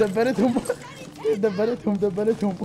دبرتهم دبرتهم دبرتهم